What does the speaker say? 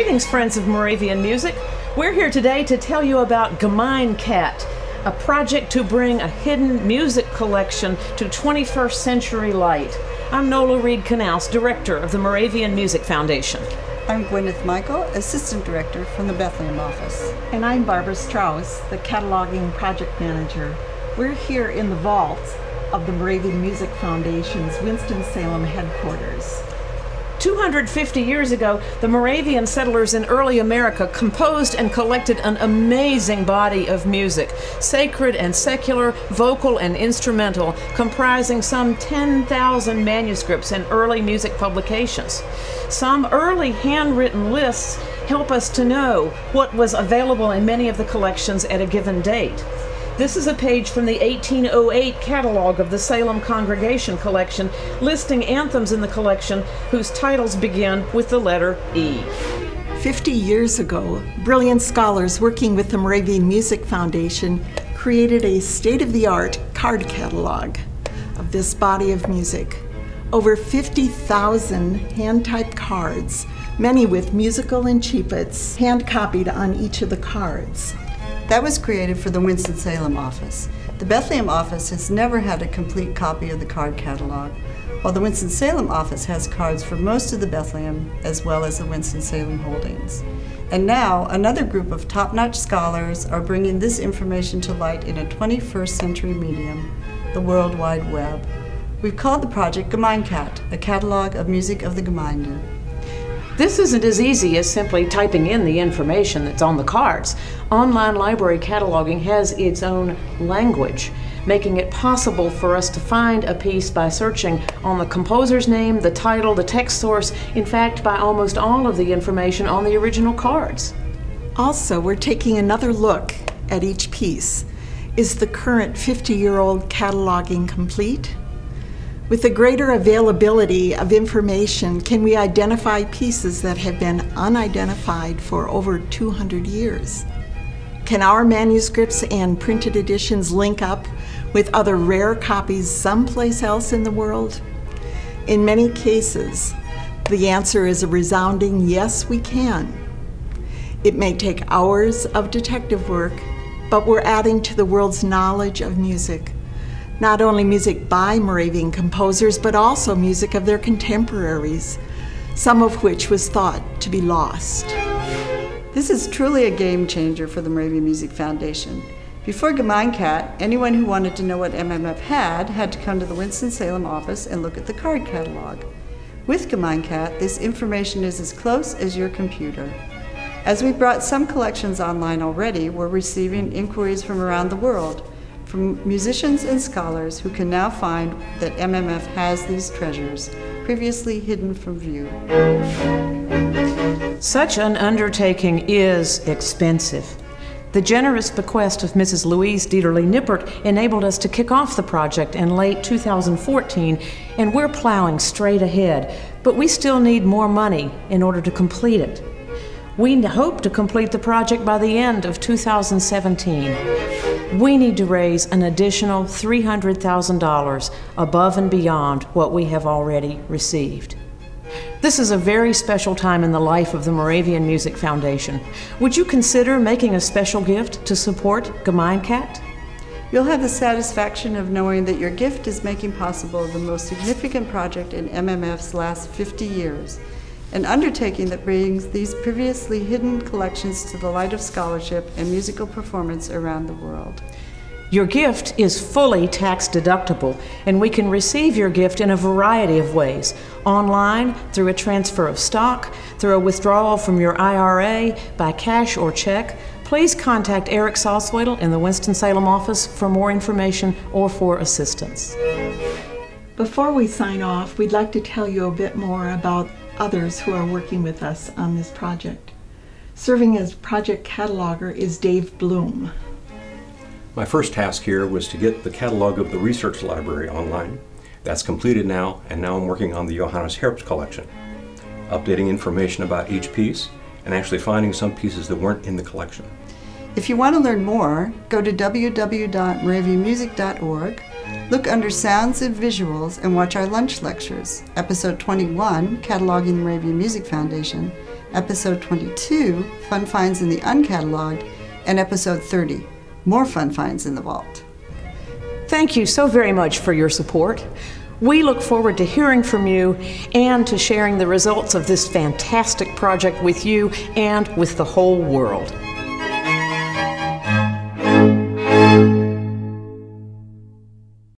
Greetings, friends of Moravian music. We're here today to tell you about Gemeinkat, a project to bring a hidden music collection to 21st century light. I'm Nola Reed Knouse, Director of the Moravian Music Foundation. I'm Gwyneth Michel, Assistant Director from the Bethlehem office. And I'm Barbara Strauss, the Cataloging Project Manager. We're here in the vault of the Moravian Music Foundation's Winston-Salem headquarters. 250 years ago, the Moravian settlers in early America composed and collected an amazing body of music, sacred and secular, vocal and instrumental, comprising some 10,000 manuscripts and early music publications. Some early handwritten lists help us to know what was available in many of the collections at a given date. This is a page from the 1808 catalog of the Salem Congregation Collection, listing anthems in the collection whose titles begin with the letter E. 50 years ago, brilliant scholars working with the Moravian Music Foundation created a state of the art card catalog of this body of music. Over 50,000 hand typed cards, many with musical enchantments hand copied on each of the cards. That was created for the Winston-Salem office. The Bethlehem office has never had a complete copy of the card catalog, while the Winston-Salem office has cards for most of the Bethlehem as well as the Winston-Salem holdings. And now, another group of top-notch scholars are bringing this information to light in a 21st century medium, the World Wide Web. We've called the project Gemeinkat, a catalog of music of the Gemeinde. This isn't as easy as simply typing in the information that's on the cards. Online library cataloging has its own language, making it possible for us to find a piece by searching on the composer's name, the title, the text source, in fact, by almost all of the information on the original cards. Also, we're taking another look at each piece. Is the current 50 year old cataloging complete? With the greater availability of information, can we identify pieces that have been unidentified for over 200 years? Can our manuscripts and printed editions link up with other rare copies someplace else in the world? In many cases, the answer is a resounding yes, we can. It may take hours of detective work, but we're adding to the world's knowledge of music not only music by Moravian composers, but also music of their contemporaries, some of which was thought to be lost. This is truly a game changer for the Moravian Music Foundation. Before Gemeinkat, anyone who wanted to know what MMF had had to come to the Winston-Salem office and look at the card catalog. With Gemeinkat, this information is as close as your computer. As we brought some collections online already, we're receiving inquiries from around the world from musicians and scholars who can now find that MMF has these treasures, previously hidden from view. Such an undertaking is expensive. The generous bequest of Mrs. Louise Dieterle Nippert enabled us to kick off the project in late 2014, and we're plowing straight ahead, but we still need more money in order to complete it. We hope to complete the project by the end of 2017 we need to raise an additional $300,000 above and beyond what we have already received. This is a very special time in the life of the Moravian Music Foundation. Would you consider making a special gift to support Gemeinkat? You'll have the satisfaction of knowing that your gift is making possible the most significant project in MMF's last 50 years an undertaking that brings these previously hidden collections to the light of scholarship and musical performance around the world. Your gift is fully tax deductible, and we can receive your gift in a variety of ways online, through a transfer of stock, through a withdrawal from your IRA, by cash or check. Please contact Eric Salzwedel in the Winston-Salem office for more information or for assistance. Before we sign off, we'd like to tell you a bit more about others who are working with us on this project. Serving as project cataloger is Dave Bloom. My first task here was to get the catalog of the research library online. That's completed now, and now I'm working on the Johannes Herbst collection, updating information about each piece and actually finding some pieces that weren't in the collection. If you want to learn more, go to www.moravianmusic.org Look under Sounds and Visuals and watch our lunch lectures, Episode 21, Cataloging the Moravian Music Foundation, Episode 22, Fun Finds in the Uncatalogued, and Episode 30, More Fun Finds in the Vault. Thank you so very much for your support. We look forward to hearing from you and to sharing the results of this fantastic project with you and with the whole world.